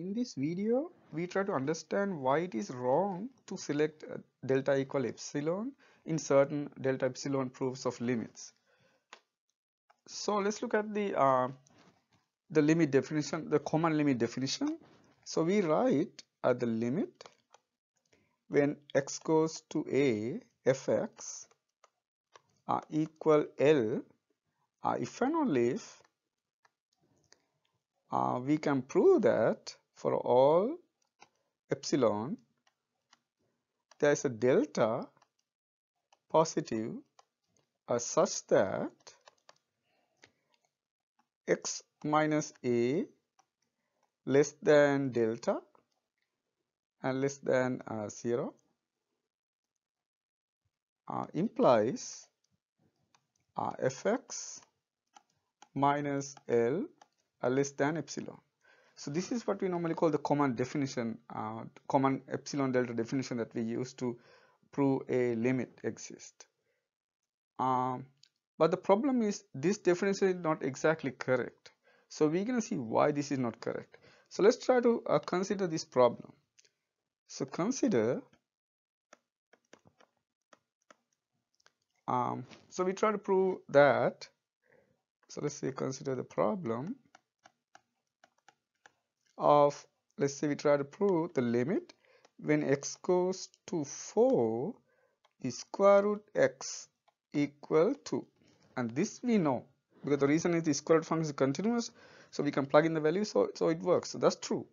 in this video we try to understand why it is wrong to select uh, delta equal epsilon in certain delta epsilon proofs of limits. So let's look at the uh, the limit definition, the common limit definition. So we write at the limit when x goes to a fx uh, equal L uh, if and only if uh, we can prove that for all epsilon there is a delta positive uh, such that x minus a less than delta and less than uh, 0 uh, implies uh, fx minus L uh, less than epsilon. So this is what we normally call the common definition, uh, common epsilon delta definition that we use to prove a limit exists. Um, but the problem is this definition is not exactly correct. So we're going to see why this is not correct. So let's try to uh, consider this problem. So consider, um, so we try to prove that, so let's say consider the problem of, let's say we try to prove the limit when x goes to 4 the square root x equal to and this we know because the reason is the square root function is continuous so we can plug in the value so so it works. So that's true.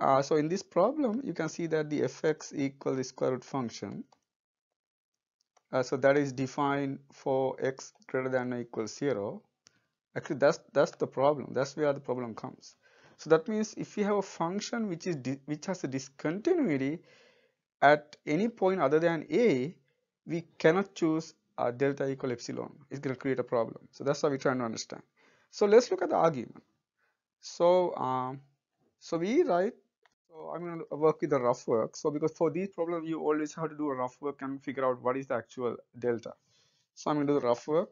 Uh, so in this problem you can see that the fx equal the square root function. Uh, so that is defined for x greater than or equals 0 actually that's that's the problem. That's where the problem comes so that means if we have a function which is which has a discontinuity at any point other than a we cannot choose a delta equal epsilon. It's going to create a problem. So that's how we're trying to understand. So let's look at the argument. So um, so we write so i'm going to work with the rough work. So because for these problems you always have to do a rough work and figure out what is the actual delta. So i'm going to do the rough work.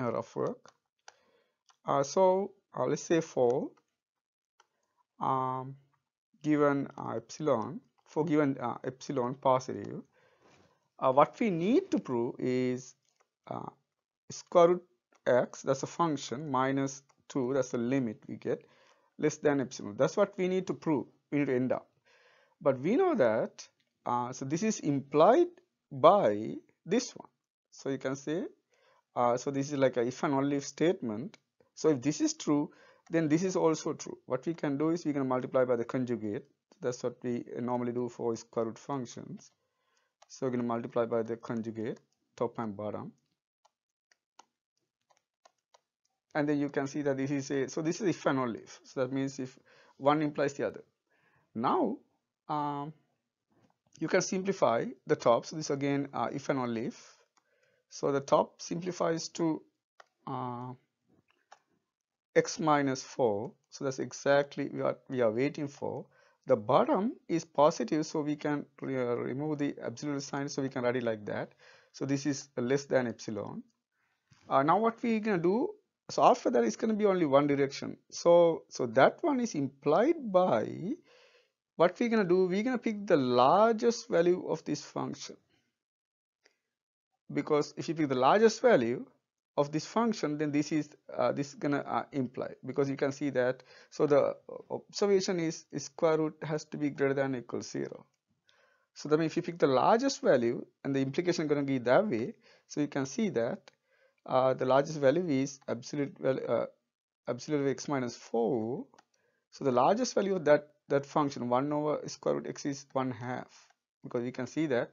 Uh, rough work. Uh, so uh, let's say for um, given uh, epsilon for given uh, epsilon positive uh, what we need to prove is uh, square root x that's a function minus 2 that's the limit we get less than epsilon. That's what we need to prove. We need to end up. But we know that uh, so this is implied by this one. So you can say so this is like a if and only if statement so if this is true then this is also true. What we can do is we can multiply by the conjugate. That's what we normally do for square root functions. So we're going to multiply by the conjugate top and bottom. And then you can see that this is a so this is if and only if. So that means if one implies the other. Now um, you can simplify the top. So this again uh, if and only if. So the top simplifies to uh, x minus 4 so that's exactly what we are waiting for. The bottom is positive so we can uh, remove the absolute sign so we can write it like that. So this is less than epsilon. Uh, now what we're to do? So after that it's going to be only one direction. So so that one is implied by what we're going to do? We're going to pick the largest value of this function. Because if you pick the largest value of this function then this is uh, this is gonna uh, imply because you can see that so the observation is, is square root has to be greater than or equal 0 so that means if you pick the largest value and the implication to be that way so you can see that uh, the largest value is absolute value uh, absolute of x minus 4 so the largest value of that that function 1 over square root x is 1 half because you can see that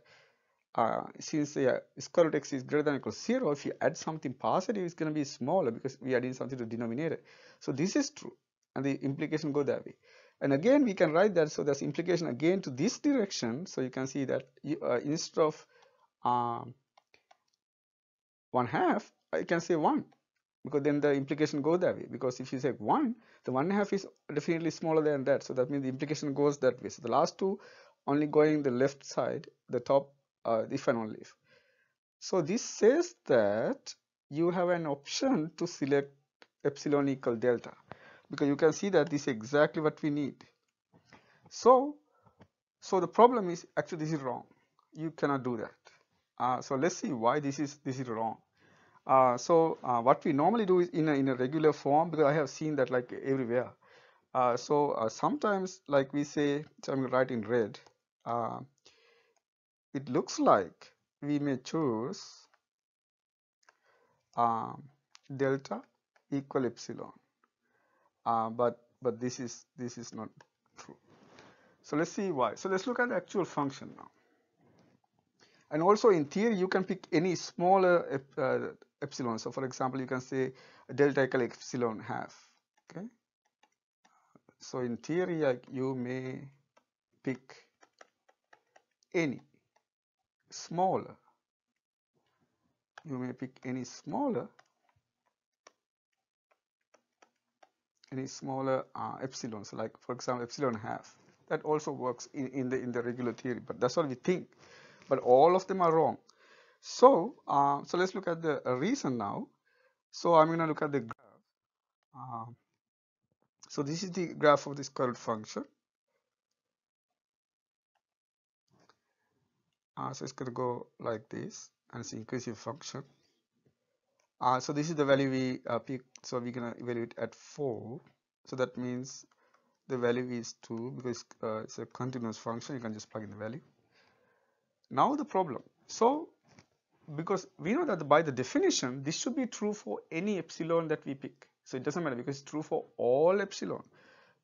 uh, since the square root x is greater than or equal to 0, if you add something positive, it's going to be smaller because we are adding something to denominator. So this is true and the implication go that way. And again, we can write that, so there's implication again to this direction. So you can see that you, uh, instead of um, 1 half, I can say 1 because then the implication go that way because if you say 1, the 1 half is definitely smaller than that. So that means the implication goes that way. So the last two only going the left side, the top uh, if and only if. So this says that you have an option to select epsilon equal delta. because you can see that this is exactly what we need so so the problem is actually this is wrong you cannot do that uh, so let's see why this is this is wrong uh, so uh, what we normally do is in a, in a regular form because I have seen that like everywhere uh, so uh, sometimes like we say so I'm in red uh, it looks like we may choose um, delta equal epsilon. Uh, but but this is this is not true. So let's see why. So let's look at the actual function now. And also in theory you can pick any smaller ep uh, epsilon. So for example you can say delta equal epsilon half okay? So in theory like you may pick any smaller. You may pick any smaller any smaller uh, epsilons like for example epsilon half. That also works in, in the in the regular theory but that's what we think. But all of them are wrong. So uh, so let's look at the reason now. So I'm going to look at the graph. Uh, so this is the graph of square root function uh, so it's going to go like this and it's inclusive function. Uh, so this is the value we uh, pick so we're gonna evaluate at 4 so that means the value is 2 because uh, it's a continuous function you can just plug in the value. Now the problem. So because we know that by the definition this should be true for any epsilon that we pick. So it doesn't matter because it's true for all epsilon.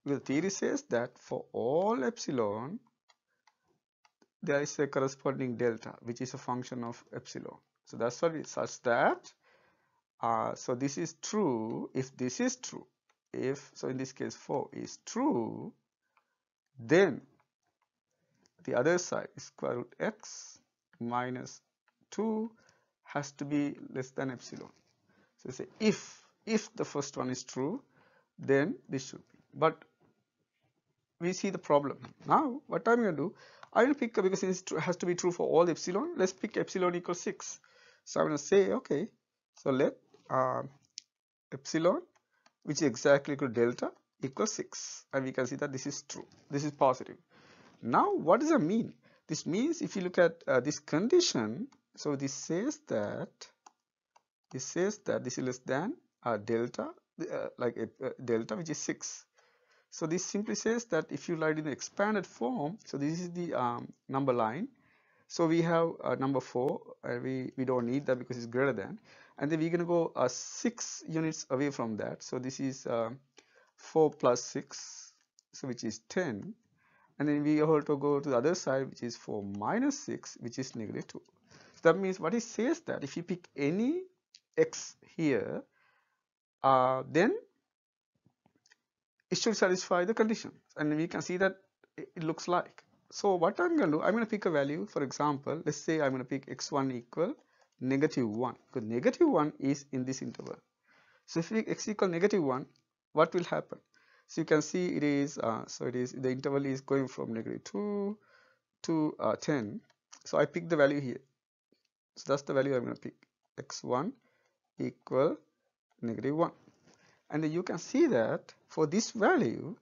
Because the theory says that for all epsilon there is a corresponding delta which is a function of epsilon. So that's why it such that. Uh, so this is true if this is true if so in this case 4 is true then the other side square root x minus 2 has to be less than epsilon. So say if if the first one is true then this should be. But we see the problem. Now what I'm going to do I will pick because it has to be true for all epsilon. Let's pick epsilon equals 6 so I'm going to say okay. So let uh, epsilon which is exactly equal to delta equals 6 and we can see that this is true. This is positive. Now what does that mean? This means if you look at uh, this condition so this says that this says that this is less than uh, delta uh, like a, uh, delta which is 6 so this simply says that if you write in the expanded form so this is the um, number line. So we have uh, number 4 we we don't need that because it's greater than. And then we're going to go uh, 6 units away from that. So this is uh, 4 plus 6 so which is 10 and then we have to go to the other side which is 4 minus 6 which is negative 2 so that means what it says that if you pick any x here uh, then should satisfy the conditions and we can see that it looks like. So what I'm going to do I'm going to pick a value. For example let's say I'm going to pick x1 equal negative 1 because negative 1 is in this interval. So if we x equal negative 1 what will happen? So you can see it is uh, so it is the interval is going from negative 2 to uh, 10 so I pick the value here. So that's the value I'm going to pick x1 equal negative 1 and you can see that for this value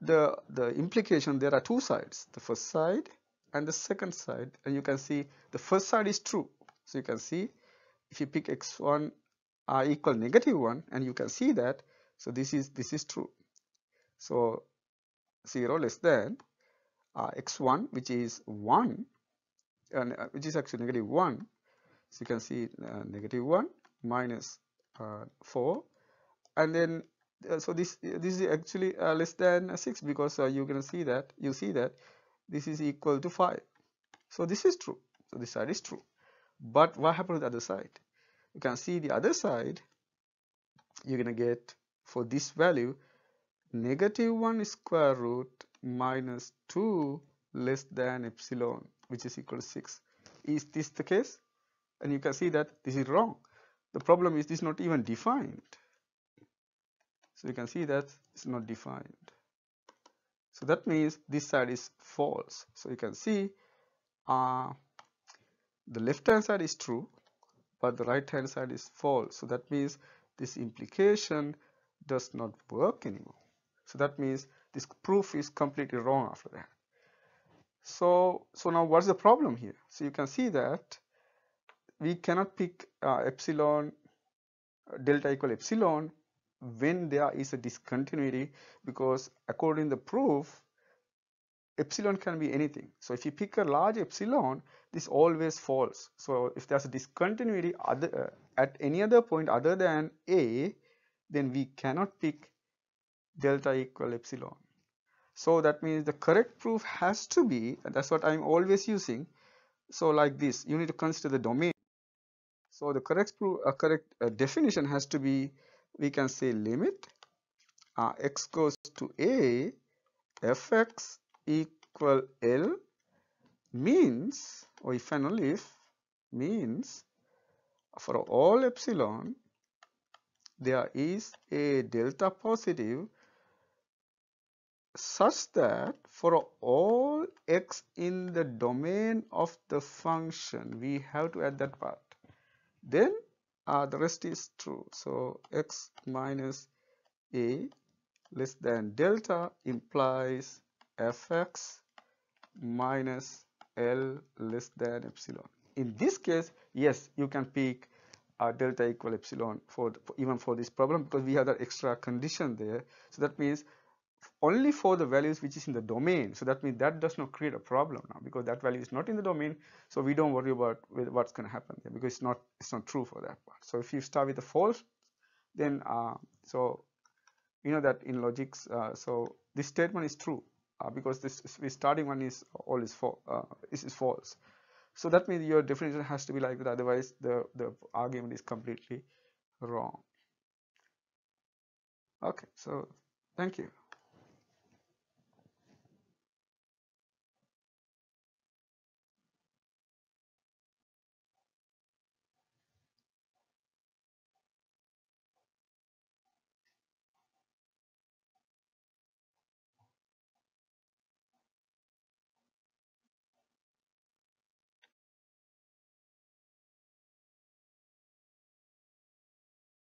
the the implication there are two sides the first side and the second side. And you can see the first side is true. So you can see if you pick x1 uh, equal negative 1 and you can see that so this is this is true. So 0 less than uh, x1 which is 1 and uh, which is actually negative 1 so you can see uh, negative 1 minus, uh, 4 and then Uh, so this uh, this is actually uh, less than uh, 6 because you can see that you see that this is equal to 5 so this is true so this side is true but what happened to the other side? You can see the other side, you're going to get for this value negative 1 square root minus 2 less than epsilon which is equal to 6. Is this the case? And you can see that this is wrong. The problem is this is not even defined. So you can see that it's not defined. So that means this side is false. So you can see uh, the left hand side is true but the right hand side is false so that means this implication does not work anymore so that means this proof is completely wrong after that so so now what's the problem here so you can see that we cannot pick uh, epsilon delta equal epsilon when there is a discontinuity because according to the proof epsilon can be anything. So if you pick a large epsilon this always falls. So if there's a discontinuity other uh, at any other point other than a then we cannot pick delta equal epsilon. So that means the correct proof has to be that's what i'm always using so like this you need to consider the domain. So the correct proof uh, correct uh, definition has to be we can say limit uh, x goes to a fx equal L means or if and only if means for all epsilon there is a delta positive such that for all x in the domain of the function we have to add that part. Then uh, the rest is true so x minus a less than delta implies fx minus L less than epsilon. In this case, yes, you can pick uh, delta equal epsilon for, the, for, even for this problem because we have that extra condition there. So that means only for the values which is in the domain. So that means that does not create a problem now because that value is not in the domain. So we don't worry about what's going to happen there because it's not it's not true for that part. So if you start with a false, then uh, so you know that in logics, uh, so this statement is true uh, because this is, starting one is always for uh, is, is false so that means your definition has to be like that otherwise the the argument is completely wrong okay so thank you